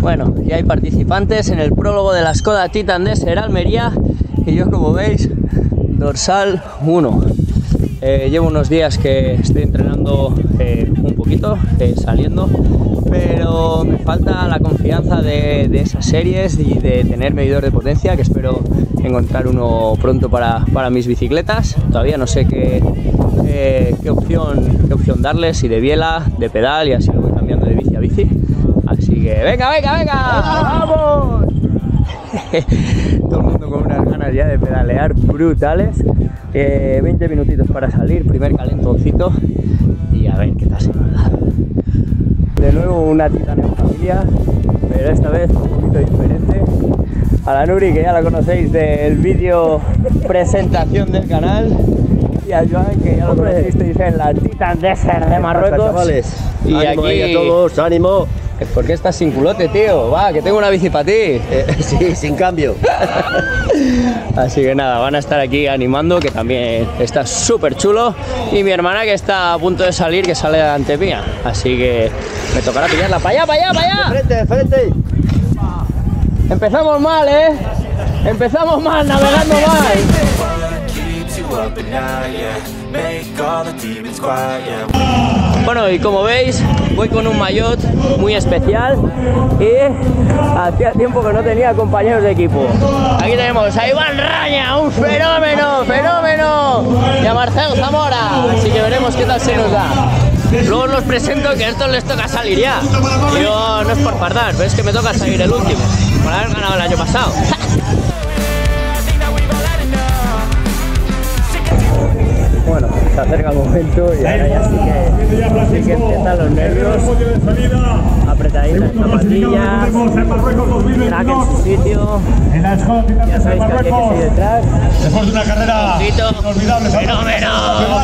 Bueno, ya hay participantes en el prólogo de la Skoda Titan de Ser Almería y yo como veis, dorsal 1. Eh, llevo unos días que estoy entrenando eh, un poquito, eh, saliendo, pero me falta la confianza de, esas series y de tener medidor de potencia, que espero encontrar uno pronto para, mis bicicletas. Todavía no sé qué, opción, qué opción darles, si de biela, de pedal y así lo voy cambiando de bici a bici. Así que venga, venga, venga, vamos. Todo el mundo con unas ganas ya de pedalear brutales. 20 minutitos para salir, primer calentoncito y a ver qué tal se va. De nuevo una titana en familia, pero esta vez un poquito diferente. A la Nuri, que ya la conocéis del vídeo presentación del canal, y a Joan, que ya lo conocisteis en la Titan Desert de Marruecos. Chavales, y aquí a todos, ánimo. ¿Por qué estás sin culote, tío? Va, que tengo una bici para ti. Eh, sí, sin cambio. Así que nada, van a estar aquí animando, que también está súper chulo. Y mi hermana que está a punto de salir, que sale delante mía. Así que me tocará pillarla. ¡Para allá, para allá, para allá! ¡De frente, de frente! Empezamos mal, ¿eh? Empezamos mal, navegando mal. Bueno, y como veis, voy con un maillot muy especial y hacía tiempo que no tenía compañeros de equipo. Aquí tenemos a Iván Raña, un fenómeno, fenómeno, y a Marcelo Zamora, así que veremos qué tal se nos da. Luego os presento que a estos les toca salir ya. Yo no es por fardar, pero es que me toca salir el último, por haber ganado el año pasado. Se acerca el momento y ahora ya sí que, sí que empiezan los nervios. Apretaditas las zapatillas, track en su sitio. Ya sabéis que aquí hay que detrás. Después de una carrera inolvidable. ¡Fenómeno!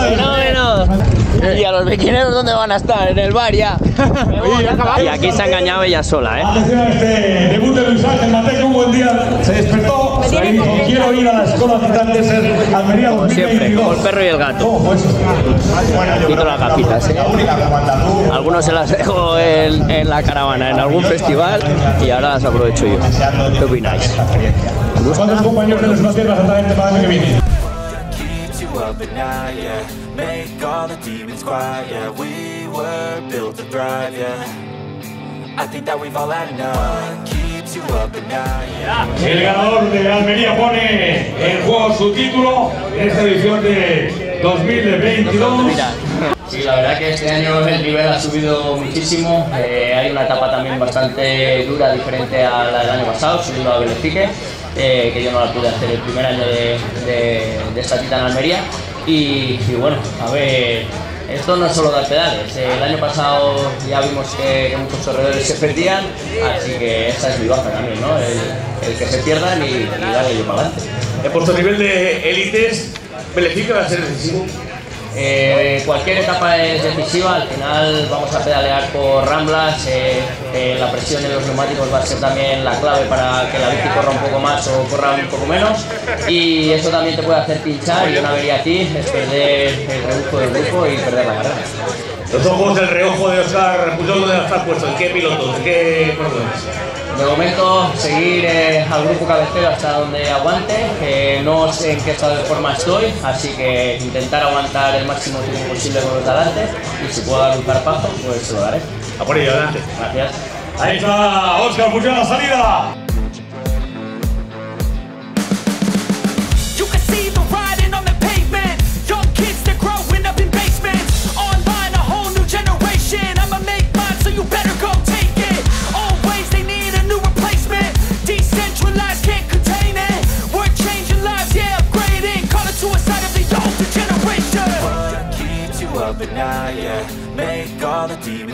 ¡Fenómeno! ¿Y a los bequineros dónde van a estar? En el bar ya. y aquí se ha engañado ella sola, ¿eh? Atención a este debut de Luis Ángel Mateco, un buen día. Se despertó y dijo, quiero ir a la escuela Titán de ser Almería Como siempre, como el perro y el gato. Pues, Quito las gafitas, ¿eh? Algunos se las dejo en, en, la caravana, en algún festival, y ahora las aprovecho yo. ¿Qué opináis? ¿Cuántos compañeros de las tierras exactamente para el año que viene? Make all the demons quiet, yeah We were built to thrive, yeah. I think that we've all had enough. Keeps you up at night, yeah. El ganador de Almería pone en juego su título en esta edición de 2022 Sí, la verdad que este año el nivel ha subido muchísimo. Eh, hay una etapa también bastante dura, diferente a la del año pasado, subiendo a Belefique, eh, que yo no la pude hacer el primer año de, de, de esta tita en Almería. Y, bueno, a ver, esto no es solo dar pedales. El año pasado ya vimos que, muchos corredores se perdían, así que esa es mi baja también, ¿no? El, que se pierdan y, y darle yo para adelante. Por su nivel de élites, ¿Belefique va a ser decisivo? Eh, cualquier etapa es decisiva, al final vamos a pedalear por ramblas, eh, eh, la presión en los neumáticos va a ser también la clave para que la bici corra un poco más o corra un poco menos y eso también te puede hacer pinchar y una avería aquí es perder el redujo del grupo y perder la carrera. Los ojos del reojo de Oscar ¿dónde está puesto? ¿En qué piloto? ¿En qué de momento seguir eh, al grupo cabecero hasta donde aguante, que no sé en qué estado de forma estoy, así que intentar aguantar el máximo tiempo posible con los de adelante y si puedo dar un carpazo, pues se lo daré. A por ello, adelante. Gracias. Ahí está Oscar a la salida.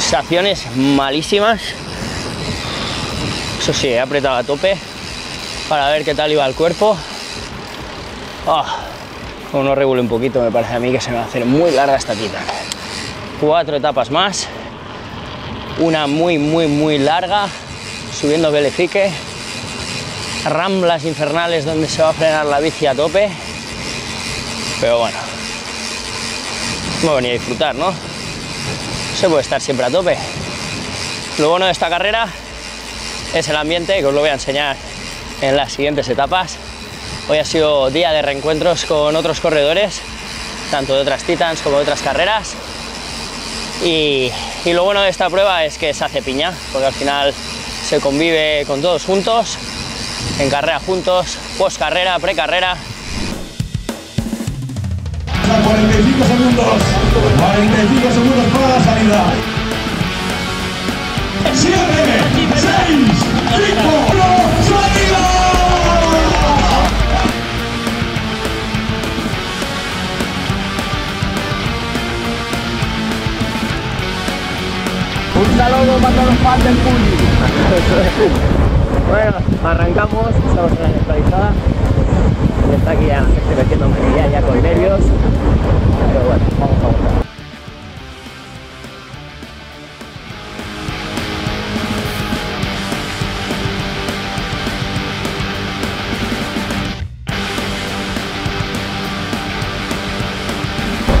sensaciones malísimas. Eso sí, he apretado a tope para ver qué tal iba el cuerpo. Ah, uno regule un poquito, me parece a mí que se me va a hacer muy larga esta tita. Cuatro etapas más. Una muy, muy, muy larga, subiendo Belefique. Ramblas infernales donde se va a frenar la bici a tope. Pero bueno, me voy a venir a disfrutar, ¿no? Puede estar siempre a tope. Lo bueno de esta carrera es el ambiente, que os lo voy a enseñar en las siguientes etapas. Hoy ha sido día de reencuentros con otros corredores, tanto de otras Titans como de otras carreras. Y, y lo bueno de esta prueba es que se hace piña, porque al final se convive con todos juntos, en carrera juntos, post carrera, pre carrera. 45 segundos. 45 segundos para la salida. 7, 6, 5, 1, salida. Un saludo para todos los fans del público. bueno, arrancamos, estamos en la neutralizada. Y está aquí ya, estoy metiéndome ya, ya con nervios. Pero bueno, vamos a.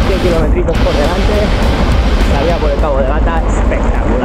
Cien kilometritos por delante, salida por el cabo de gata, espectacular.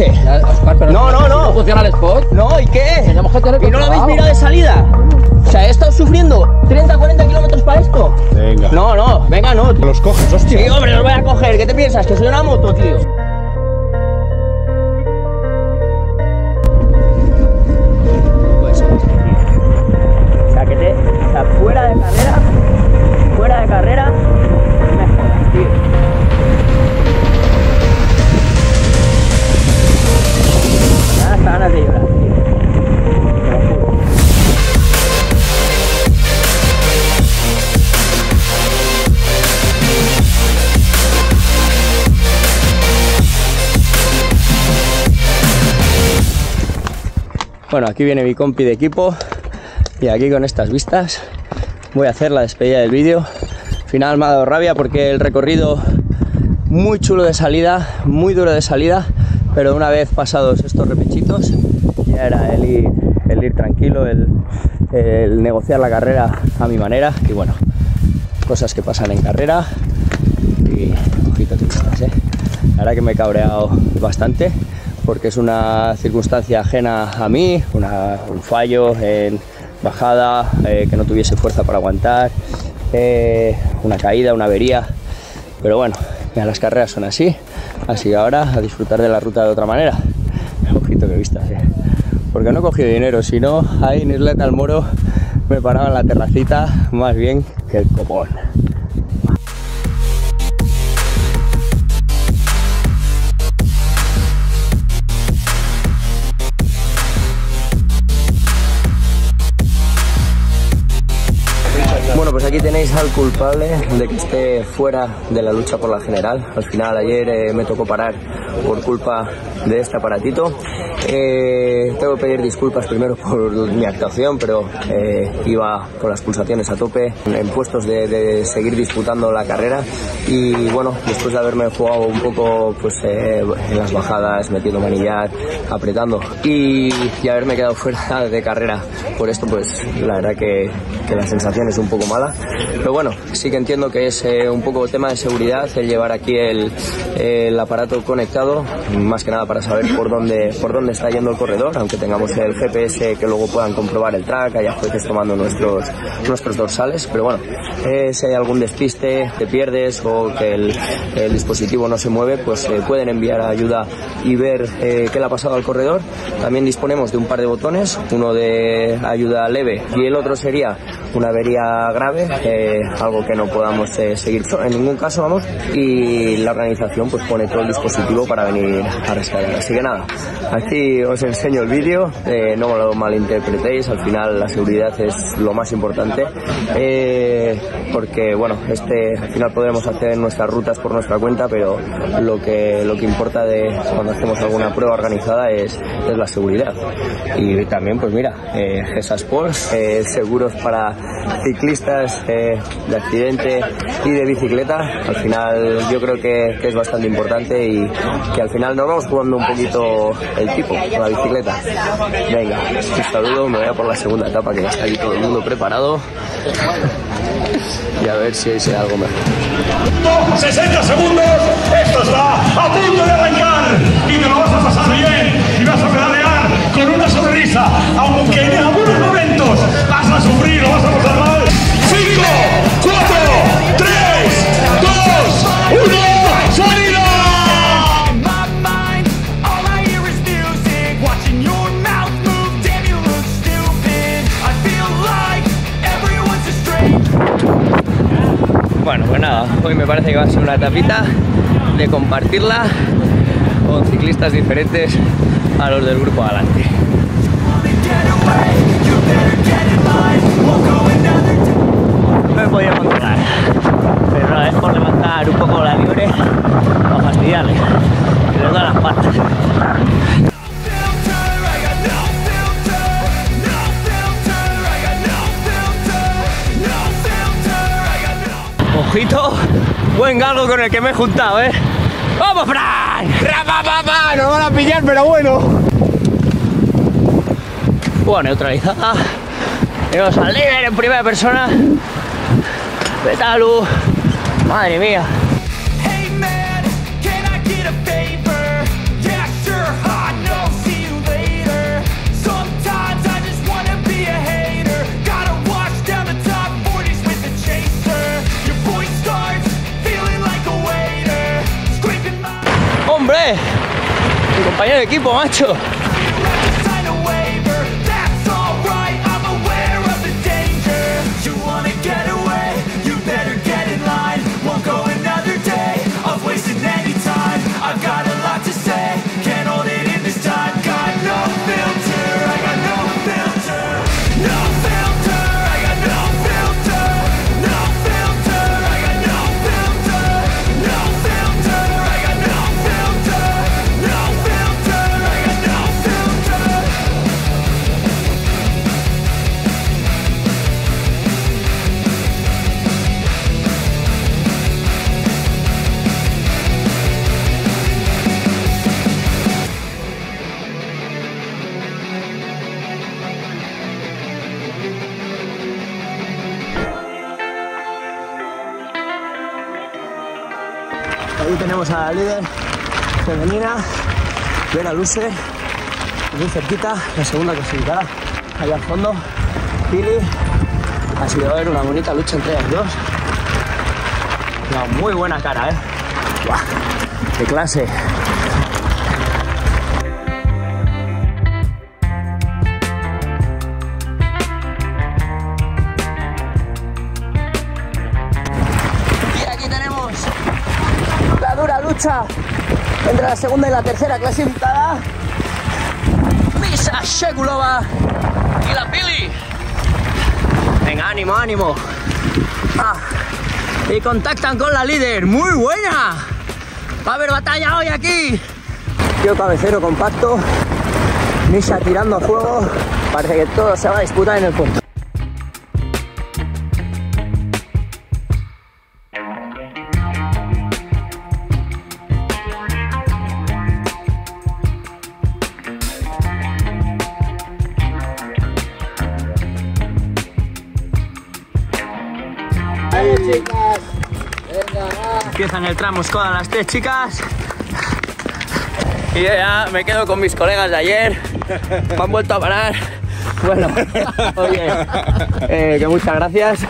Ese? No, no, no. funciona el spot? No, ¿y qué? Teníamos que tener ¿Y no lo habéis mirado de salida? O sea, he estado sufriendo 30, 40 kilómetros para esto. Venga. No, no, venga, no. Los coges, hostia. Sí, hombre, los voy a coger. ¿Qué te piensas? Que soy una moto, tío. Bueno, aquí viene mi compi de equipo y aquí con estas vistas voy a hacer la despedida del vídeo. Al final me ha dado rabia porque el recorrido muy chulo de salida, muy duro de salida, pero una vez pasados estos repechitos ya era el ir, tranquilo, el, negociar la carrera a mi manera y bueno, cosas que pasan en carrera y ojito que vistas, ¿eh? La verdad que me he cabreado bastante porque es una circunstancia ajena a mí, un fallo en bajada, eh, que no tuviese fuerza para aguantar, eh, una caída, una avería. Pero bueno, ya las carreras son así, así que ahora a disfrutar de la ruta de otra manera. Ojito que vistas, eh. Porque no he cogido dinero, si no, ahí en Isleta al Moro me paraba en la terracita más bien que el copón. Aquí tenéis al culpable de que esté fuera de la lucha por la general. Al final ayer eh, me tocó parar por culpa de este aparatito. Eh, tengo que pedir disculpas primero por mi actuación, pero eh, iba con las pulsaciones a tope, en puestos de, de seguir disputando la carrera y bueno, después de haberme jugado un poco pues eh, en las bajadas, metiendo manillar, apretando y, y haberme quedado fuera de carrera por esto, pues la verdad que, que la sensación es un poco mala. Pero bueno, sí que entiendo que es eh, un poco tema de seguridad el llevar aquí el, el aparato conectado, más que nada para saber por dónde, por dónde está yendo el corredor, aunque tengamos el GPS que luego puedan comprobar el track, haya jueces tomando nuestros, nuestros dorsales. Pero bueno, eh, si hay algún despiste, te pierdes o que el, el dispositivo no se mueve, pues eh, pueden enviar ayuda y ver eh, qué le ha pasado al corredor. También disponemos de un par de botones, uno de ayuda leve y el otro sería una avería grave, eh, algo que no podamos eh, seguir en ningún caso, vamos, y la organización pues pone todo el dispositivo para venir a rescatar. Así que nada, aquí os enseño el vídeo, eh, no lo malinterpretéis, al final la seguridad es lo más importante, eh, porque bueno, este al final podremos hacer nuestras rutas por nuestra cuenta, pero lo que lo que importa de cuando hacemos alguna prueba organizada es, es la seguridad. Y también, pues mira, eh, GESA Sports, eh, seguros para ciclistas eh, de accidente y de bicicleta. Al final yo creo que, que es bastante importante y que al final nos vamos jugando un poquito el tipo con la bicicleta. Venga, un saludo, me voy a por la segunda etapa que ya está aquí todo el mundo preparado y a ver si hay algo mejor. 60 segundos, esto está a punto de arrancar y te lo vas a pasar bien y vas a pedalear con una sonrisa, aunque en algunos momentos vas a sufrir, lo vas a pasar mal. 5, 4, 3, 2, 1, Bueno, pues nada, hoy me parece que va a ser una etapita de compartirla con ciclistas diferentes a los del grupo de adelante. No me podía controlar, pero es por levantar un poco la liebre para fastidiarle, Ojito, buen galgo con el que me he juntado, ¿eh? ¡Vamos, Frank! ¡Rapapapa! Nos van a pillar, pero bueno. Bueno, neutralizada. Tenemos al líder en primera persona. Betalu. Madre mía. Compañero de equipo, macho. Vera Luce, muy cerquita, la segunda clasificada, allá al fondo, Pili. Ha sido a ver una bonita lucha entre las dos. Una muy buena cara, ¿eh? ¡Buah! ¡Qué clase! Y aquí tenemos la dura lucha entre la segunda y la tercera clasificada. Misa Shekulova y la Pili. Venga, ánimo, ánimo. Ah, y contactan con la líder. ¡Muy buena! Va a haber batalla hoy aquí. Tío cabecero compacto. Misha tirando a fuego. Parece que todo se va a disputar en el puerto. El tramo Skoda las tres chicas. Y ya me quedo con mis colegas de ayer. Me han vuelto a parar. Bueno, oye, eh, que muchas gracias.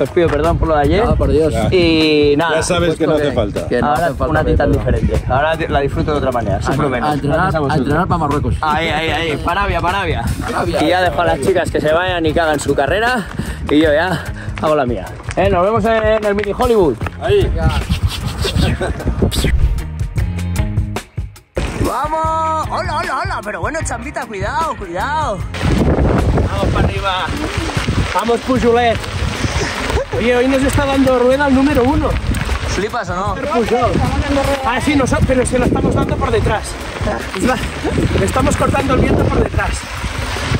Os pido perdón por lo de ayer. por Dios. Y nada. Ya sabes que no hace falta. Que no Ahora hace falta una perdón. diferente. Ahora la disfruto de otra manera, siempre menos. A entrenar, a para Marruecos. Ahí, ahí, ahí, Parabia, Parabia. Parabia. Y ya dejo a las chicas que se vayan y que hagan su carrera y yo ya hago la mía. Eh, nos vemos en el mini Hollywood. Ahí. ¡Vamos! ¡Hola, hola, hola! Pero bueno, chambita, cuidado, cuidado. Vamos para arriba. Vamos, Pujulet. Oye, hoy nos está dando rueda el número uno. ¿Flipas o no? Pujol. Ah, sí, nos- pero se lo estamos dando por detrás. Le estamos cortando el viento por detrás.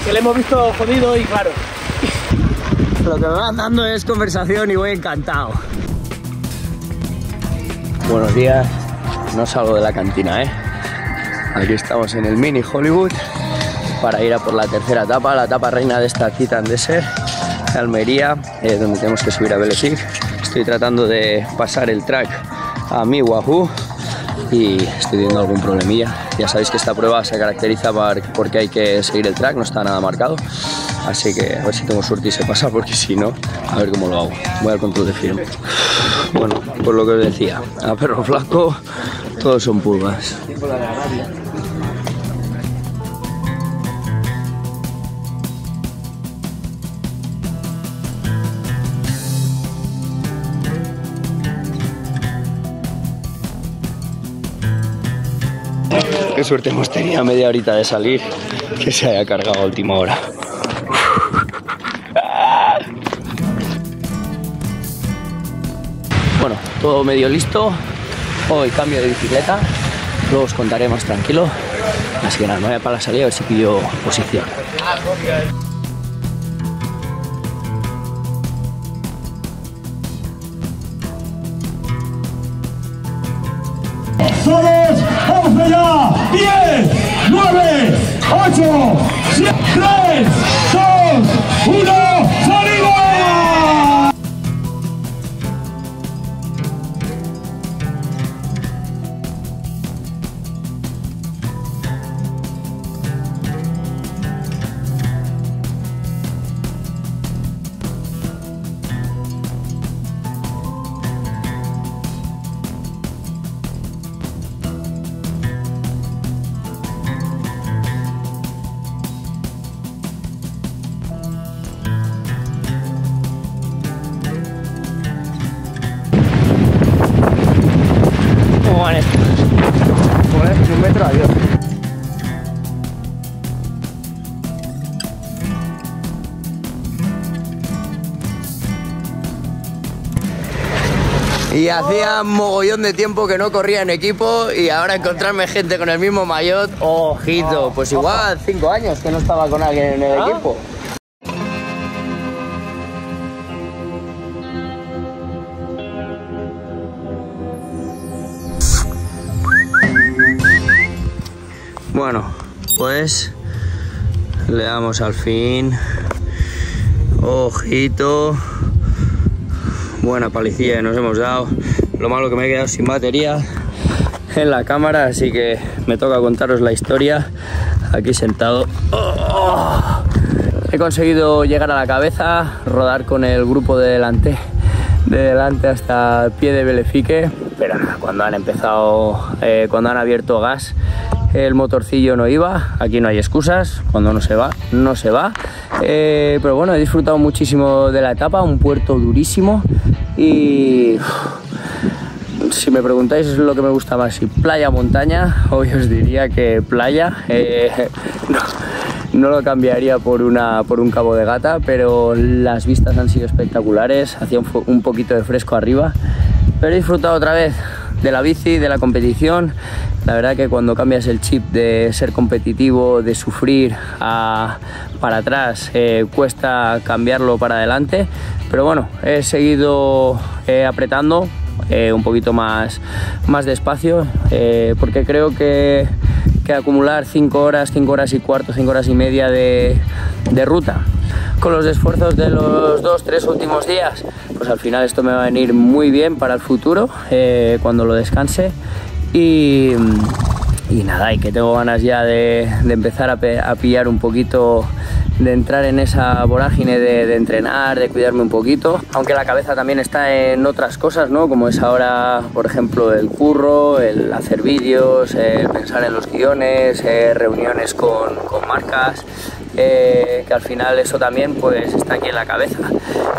Que le hemos visto jodido y claro. Lo que me van dando es conversación y voy encantado. Buenos días. No salgo de la cantina, ¿eh? Aquí estamos en el mini Hollywood para ir a por la tercera etapa, la etapa reina de esta Titan Desert de Almería, eh, donde tenemos que subir a Belefic. Estoy tratando de pasar el track a mi Wahoo y estoy teniendo algún problemilla. Ya sabéis que esta prueba se caracteriza por- porque hay que seguir el track, no está nada marcado. Así que a ver si tengo suerte y se pasa, porque si no, a ver cómo lo hago. Voy al control de firme. Bueno, por lo que os decía, a perro flaco todos son pulgas. Qué suerte hemos tenido a media horita de salir que se haya cargado a última hora. Todo medio listo. Hoy cambio de bicicleta. Luego os contaré más tranquilo. Así que nada, me voy para la salida a ver si pillo posición. Todos, vamos allá. 10, 9, 8, 7, 3, 2, 1, Y hacía mogollón de tiempo que no corría en equipo y ahora encontrarme gente con el mismo maillot, ojito, pues igual cinco años que no estaba con alguien en el equipo. Bueno, pues le damos al fin. Ojito. Buena palicilla que nos hemos dado. Lo malo que me he quedado sin batería en la cámara, así que me toca contaros la historia aquí sentado. He conseguido llegar a la cabeza, rodar con el grupo de delante, de delante hasta el pie de Belefique, pero cuando han empezado, eh, cuando han abierto gas, el motorcillo no iba, aquí no hay excusas, cuando no se va, no se va. Eh, pero bueno, he disfrutado muchísimo de la etapa, un puerto durísimo y si me preguntáis lo que me gusta más, si playa o montaña, hoy os diría que playa. Eh, no, no lo cambiaría por, una, por un cabo de gata, pero las vistas han sido espectaculares, hacía un, un poquito de fresco arriba, pero he disfrutado otra vez de la bici, de la competición. La verdad que cuando cambias el chip de ser competitivo, de sufrir a, para atrás, eh, cuesta cambiarlo para adelante. Pero bueno, he seguido eh, apretando eh, un poquito más, más despacio, porque creo que, que acumular 5 horas, 5 horas y cuarto, 5 horas y media de, ruta con los esfuerzos de los dos, tres últimos días, pues al final esto me va a venir muy bien para el futuro, cuando lo descanse. Y, nada, y que tengo ganas ya de, empezar a, pillar un poquito, de entrar en esa vorágine de, entrenar, de cuidarme un poquito, aunque la cabeza también está en otras cosas, ¿no? Como es ahora, por ejemplo, el curro, el hacer vídeos, el pensar en los guiones, eh, reuniones con marcas, eh, que al final eso también pues está aquí en la cabeza.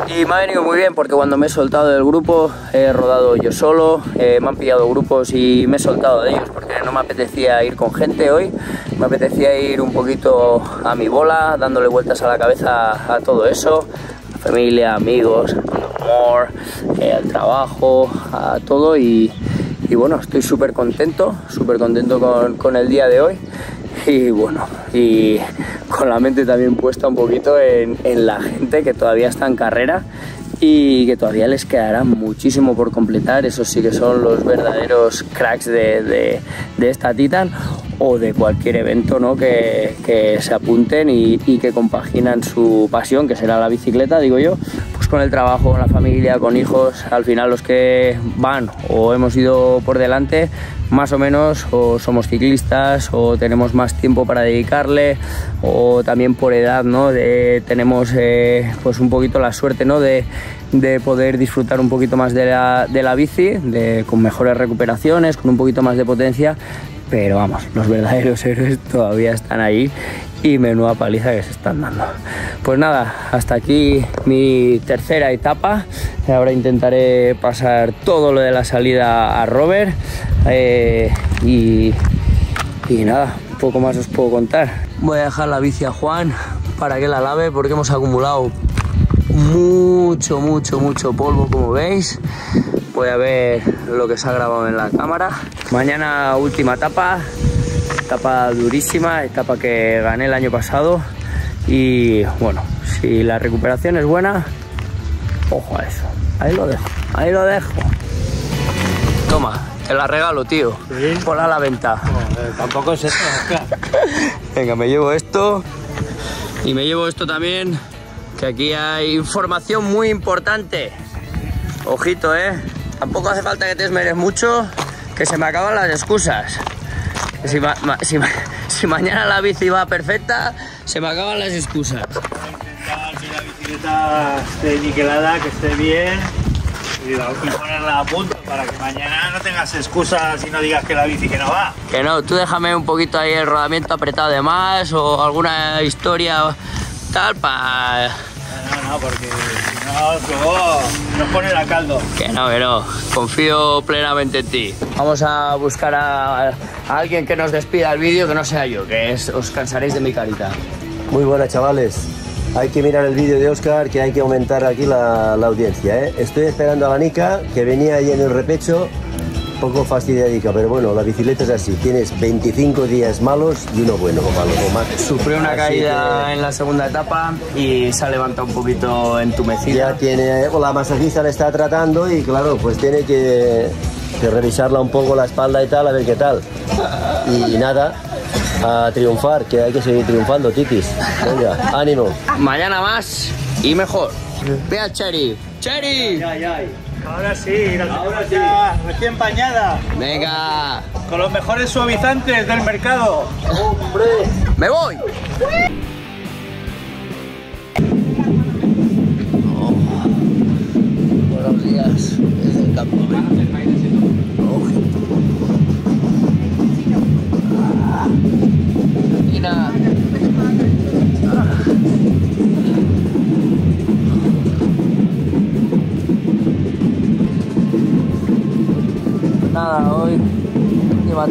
Y me ha venido muy bien porque cuando me he soltado del grupo he rodado yo solo, eh, me han pillado grupos y me he soltado de ellos porque no me apetecía ir con gente hoy, me apetecía ir un poquito a mi bola, dándole vueltas a la cabeza a todo eso, a familia, amigos, amor, eh, al trabajo, a todo. Y, bueno, estoy súper contento, súper contento con, con el día de hoy y bueno, y con la mente también puesta un poquito en, en, la gente que todavía está en carrera y que todavía les quedará muchísimo por completar. Esos sí que son los verdaderos cracks de, de, de esta Titan o de cualquier evento ¿no? que, que se apunten y, que compaginan su pasión, que será la bicicleta, digo yo, pues con el trabajo, con la familia, con hijos. Al final los que van o hemos ido por delante más o menos o somos ciclistas o tenemos más tiempo para dedicarle o también por edad no de, tenemos eh, pues un poquito la suerte no de, de, poder disfrutar un poquito más de la, de la bici de, con mejores recuperaciones con un poquito más de potencia pero vamos los verdaderos héroes todavía están ahí y menuda paliza que se están dando. Pues nada, hasta aquí mi tercera etapa. Ahora intentaré pasar todo lo de la salida a Robert eh, y, y nada, poco más os puedo contar. Voy a dejar la bici a Juan para que la lave porque hemos acumulado mucho, mucho, mucho polvo como veis. Voy a ver lo que se ha grabado en la cámara. Mañana última etapa, etapa durísima, etapa que gané el año pasado y bueno, si la recuperación es buena, ojo a eso, ahí lo dejo, ahí lo dejo. Toma, te la regalo, tío, ¿Sí? ponla a la venta. Tampoco es eso, Venga, me llevo esto y me llevo esto también, que aquí hay información muy importante. Ojito, eh, tampoco hace falta que te esmeres mucho, que se me acaban las excusas. Si, ma si, ma si, mañana la bici va perfecta, se me acaban las excusas. Intentar que la bicicleta esté niquelada, que esté bien y, ponerla a punto para que mañana no tengas excusas y no digas que la bici que no va. Que no, tú déjame un poquito ahí el rodamiento apretado de más o alguna historia tal para... No, no, porque no, luego nos pone la caldo. Que no, que no. Confío plenamente en ti. Vamos a buscar a, a alguien que nos despida el vídeo que no sea yo, que es, os cansaréis de mi carita. Muy buenas, chavales. Hay que mirar el vídeo de Oscar, que hay que aumentar aquí la, la audiencia. ¿eh? Estoy esperando a la Nica, que venía ahí en el repecho poco fastidiadica, pero bueno, la bicicleta es así. Tienes 25 días malos y uno bueno o malo o más. Sufrió una así caída que... en la segunda etapa y se ha levantado un poquito entumecida. Ya tiene, la masajista le está tratando y claro, pues tiene que, que revisarla un poco la espalda y tal, a ver qué tal. Y nada, a triunfar, que hay que seguir triunfando, Titis. Venga, ánimo. Mañana más y mejor. Vea, Cherry. Cherry. Ay, ay, ay. Ahora sí, la Ahora sí. recién pañada. Venga. Con los mejores suavizantes del mercado. ¡Hombre! ¡Me voy!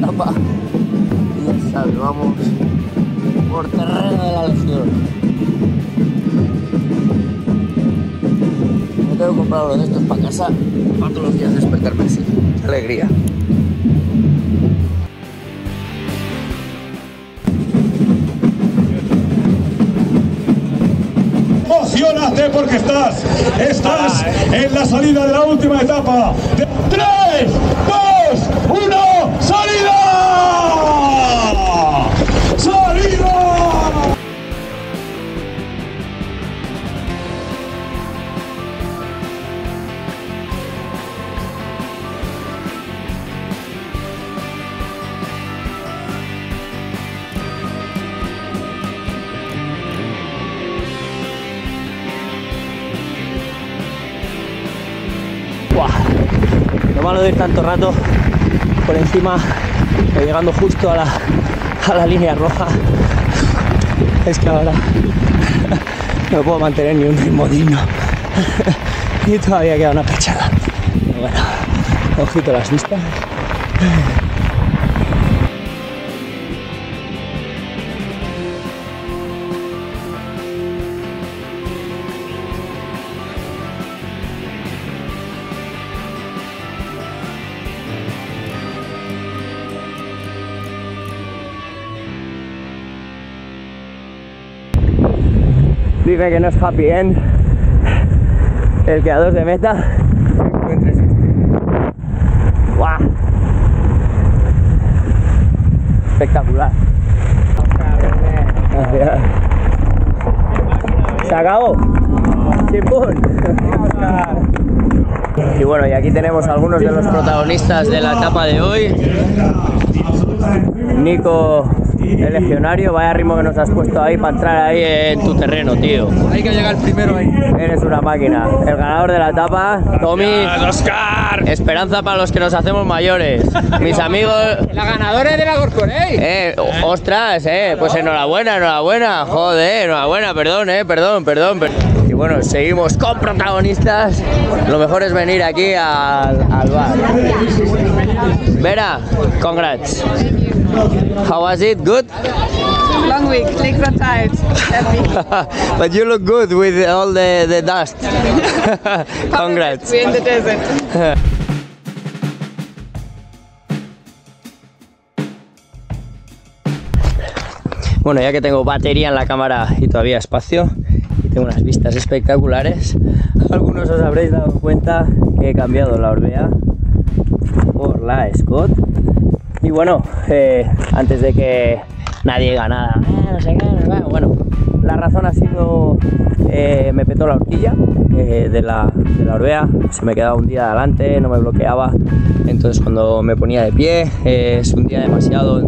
Y ya salvamos por terreno de la legión. Me tengo que comprar uno de estos para casa para todos los días despertarme así. Alegría. Emocionate porque estás, estás en la salida de la última etapa. De 3, Buah. Lo malo de ir tanto rato por encima, llegando justo a la, a la línea roja, es que ahora no puedo mantener ni un ritmo digno. y todavía queda una. Pero bueno, ojito las vistas. Dime que no es happy end el dos de meta encuentres. Espectacular. Gracias. Se acabó. Y bueno, y aquí tenemos algunos de los protagonistas de la etapa de hoy. Nico, el legionario, vaya ritmo que nos has puesto ahí para entrar ahí en tu terreno, tío. Hay que llegar primero ahí. Eres una máquina. El ganador de la etapa, Tommy. ¡Oscar! Esperanza para los que nos hacemos mayores. Mis amigos. La ganadora de la Gorcorey. Eh, ostras, eh, pues enhorabuena, enhorabuena, joder, enhorabuena, perdón, eh, perdón, perdón. per- Y bueno, seguimos con protagonistas. Lo mejor es venir aquí al, al bar. Vera, congrats. How was it? Good? Long week, legs are tired. But you look good with all the, the dust. congrats. We're in the desert. Bueno, ya que tengo batería en la cámara y todavía espacio, y tengo unas vistas espectaculares, algunos os habréis dado cuenta que he cambiado la Orbea por la Scott. Y bueno, eh, antes de que nadie diga nada, "Ah, no sé qué, no sé qué", bueno, la razón ha sido, eh, me petó la horquilla eh, de, la, de la Orbea, se me quedaba un día adelante, no me bloqueaba, entonces cuando me ponía de pie, eh, se hundía demasiado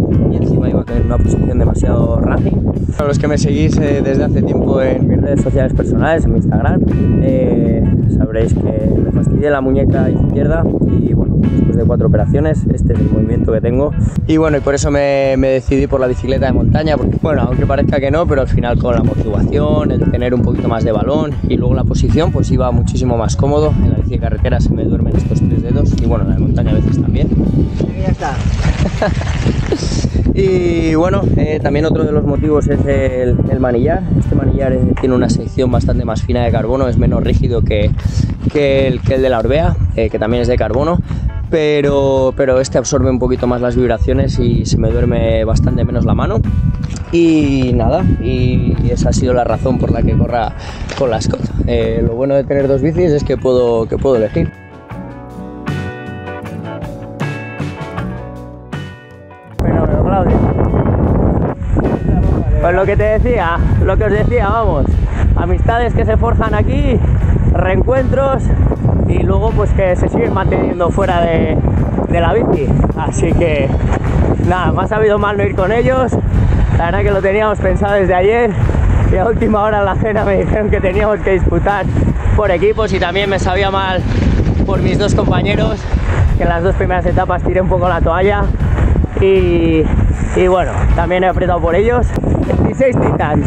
y encima iba a tener una posición demasiado racing. Para los que me seguís eh, desde hace tiempo en mis redes sociales personales, en mi Instagram, eh, sabréis que me fastidié la muñeca izquierda y bueno, después de cuatro operaciones, este es el movimiento que tengo. Y bueno, y por eso me, me decidí por la bicicleta de montaña, porque bueno, aunque parezca que no, pero al final con la motivación, el tener un poquito más de balón y luego la posición, pues iba muchísimo más cómodo. En la bici de carretera se me duermen estos tres dedos y bueno, en la de montaña a veces también. Ya está. Y bueno, eh, también otro de los motivos es el, manillar. Este manillar eh, tiene una sección bastante más fina de carbono, es menos rígido que, que el, que el de la Orbea, eh, que también es de carbono, pero, pero este absorbe un poquito más las vibraciones y se me duerme bastante menos la mano. Y nada, y esa ha sido la razón por la que corra con la Scott. Lo bueno de tener dos bicis es que puedo, que puedo elegir. Pues lo que te decía, lo que os decía, vamos, amistades que se forjan aquí, reencuentros y luego pues que se siguen manteniendo fuera de, la bici. Así que nada, me ha sabido mal no ir con ellos. La verdad que lo teníamos pensado desde ayer y a última hora en la cena me dijeron que teníamos que disputar por equipos y también me sabía mal por mis dos compañeros que en las dos primeras etapas tiré un poco la toalla y bueno, también he apretado por ellos 16 titans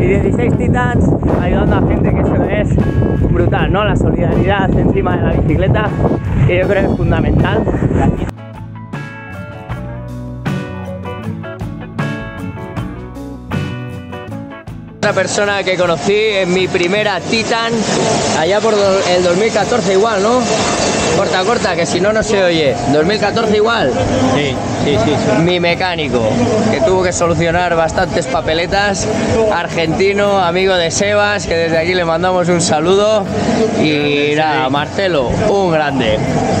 y 16 titans ayudando a gente que eso es brutal, ¿no? La solidaridad encima de la bicicleta que yo creo que es fundamental. otra persona que conocí en mi primera Titan, allá por el 2014 igual, ¿no? Corta, corta, que si no, no se oye. 2014 igual. Sí, sí, sí. sí. Mi mecánico, que tuvo que solucionar bastantes papeletas, argentino, amigo de Sebas, que desde aquí le mandamos un saludo. Y nada, Marcelo, un grande.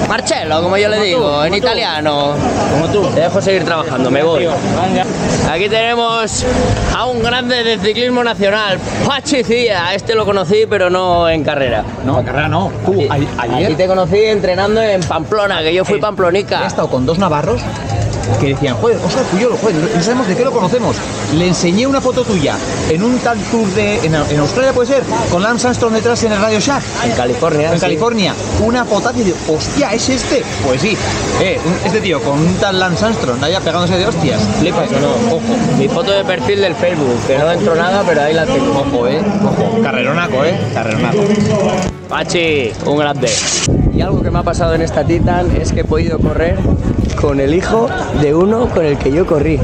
Marcelo, como yo le digo, en italiano. Como tú. Te dejo seguir trabajando, me voy. Aquí tenemos a un grande del ciclismo nacional, Pachi Cía. Este lo conocí, pero no en carrera. No, carrera no. Tú, a- Aquí ayer te conocí entrenando en Pamplona, que yo fui he pamplonica. estado con dos navarros que decían, joder, Oscar Puyol, joder, no sabemos de qué lo conocemos. Le enseñé una foto tuya en un tal tour de. en, en Australia puede ser, con Lance Armstrong detrás en el Radio Shack. En California. En sí. California, una y digo, hostia, ¿es este? Pues sí, eh, un- este tío con un tal Lance Armstrong allá pegándose de hostias. Flipas o no, ojo, Mi foto de perfil del Facebook, que no entro nada, pero ahí la tengo. ojo, eh, ojo. Carreronaco, eh, carreronaco. Pachi, un grande. Y algo que me ha pasado en esta Titan es que he podido correr con el hijo de uno con el que yo corrí.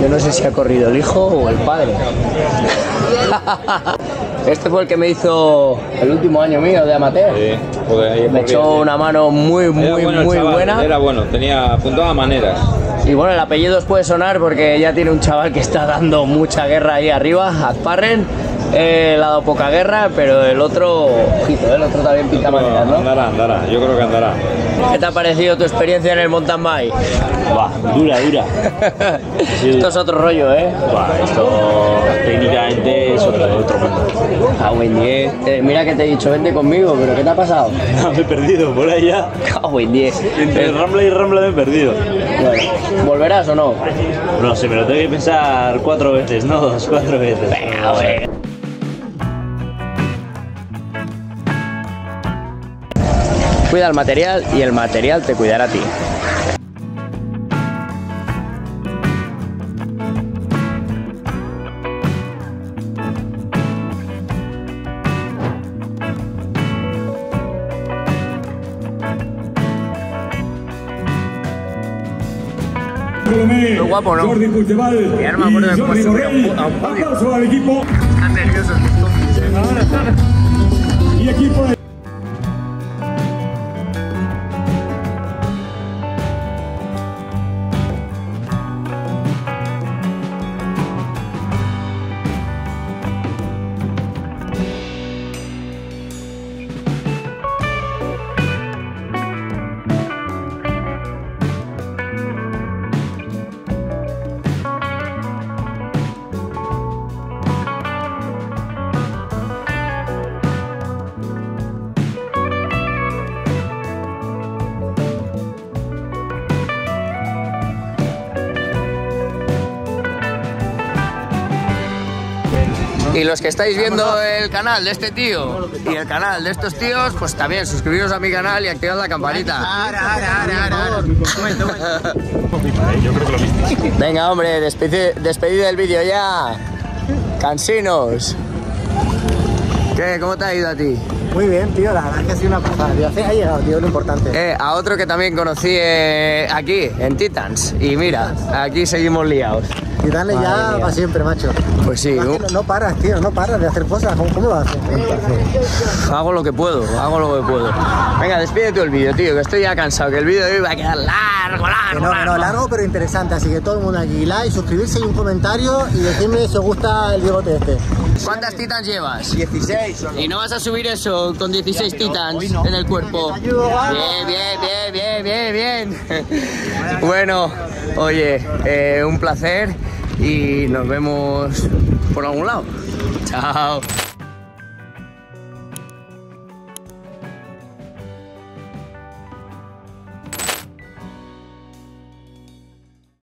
Yo no sé si ha corrido el hijo o el padre. Este fue el que me hizo el último año mío de amateur. Sí, Me corría, echó sí. una mano muy, muy, bueno muy chaval, buena. Era bueno, tenía apuntaba maneras. Y bueno, el apellido os puede sonar porque ya tiene un chaval que está dando mucha guerra ahí arriba, Azparren. Él ha dado poca guerra, pero el otro, ojito, el otro también pinta maneras, ¿no? Andará, andará, yo creo que andará. ¿Qué te ha parecido tu experiencia en el mountain bike? Va, dura, dura. Esto es otro rollo, ¿eh? Va, esto técnicamente es otro, otro mundo. Cago en diez. Eh, mira que te he dicho, vente conmigo, pero ¿qué te ha pasado? me he perdido por ya. Cago en diez. Entre Rambla y Rambla me he perdido. Bueno, ¿volverás o no? No sé, me lo tengo que pensar cuatro veces, no dos, cuatro veces. Venga, Cuida el material y el material te cuidará a ti. Muy guapo, ¿no? Jordi Puigdemont Ya no me acuerdo de cómo se un un. Aplauso al equipo. Están nerviosos. Y equipo de Y los que estáis viendo el canal de este tío y el canal de estos tíos, pues también suscribiros a mi canal y activad la campanita. Venga, hombre, despedid, despedid del vídeo ya. Cansinos. ¿Qué? ¿Cómo te ha ido a ti? Muy bien, tío, la verdad es que ha sido una pasada, tío. Ha llegado, tío, lo importante. Eh, a otro que también conocí eh, aquí, en Titans. Y mira, aquí seguimos liados. Y dale Madre ya mía. para siempre, macho. Pues sí, no, no paras, tío, no paras de hacer cosas. ¿Cómo, cómo lo haces? Hago lo que puedo, hago lo que puedo. Venga, despide tú el vídeo, tío, que estoy ya cansado, que el vídeo de hoy va a quedar largo, Que largo, no, que largo. no, largo pero interesante. Así que todo el mundo aquí, like, suscribirse y un comentario y decirme si os gusta el bigote este. ¿Cuántas titans llevas? 16. ¿Y no vas a subir eso con 16 titans en el cuerpo? Bien, bien, bien, bien, bien, bien. Bueno, oye, eh, un placer y nos vemos por algún lado. Chao.